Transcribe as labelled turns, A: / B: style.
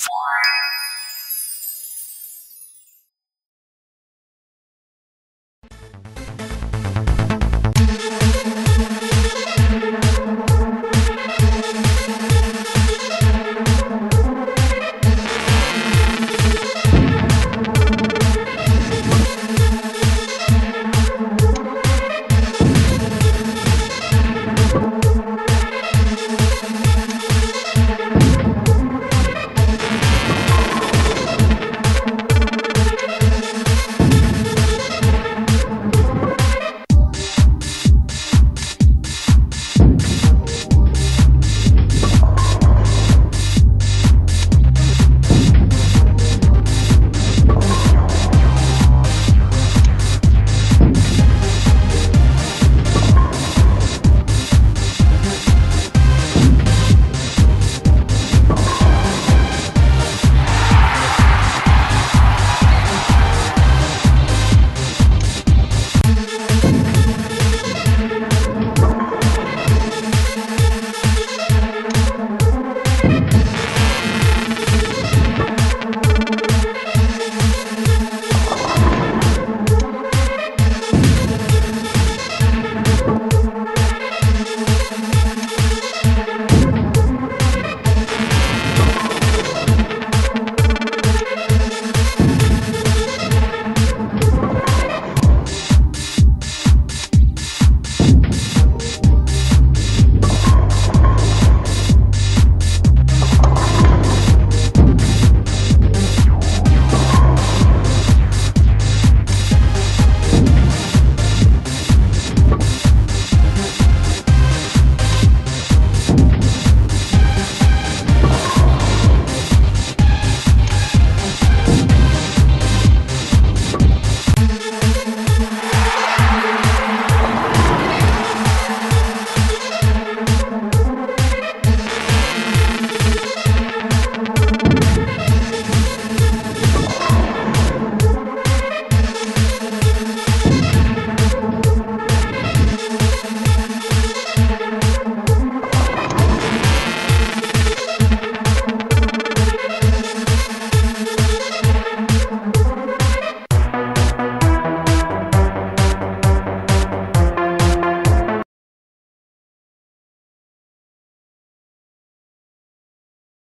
A: Four.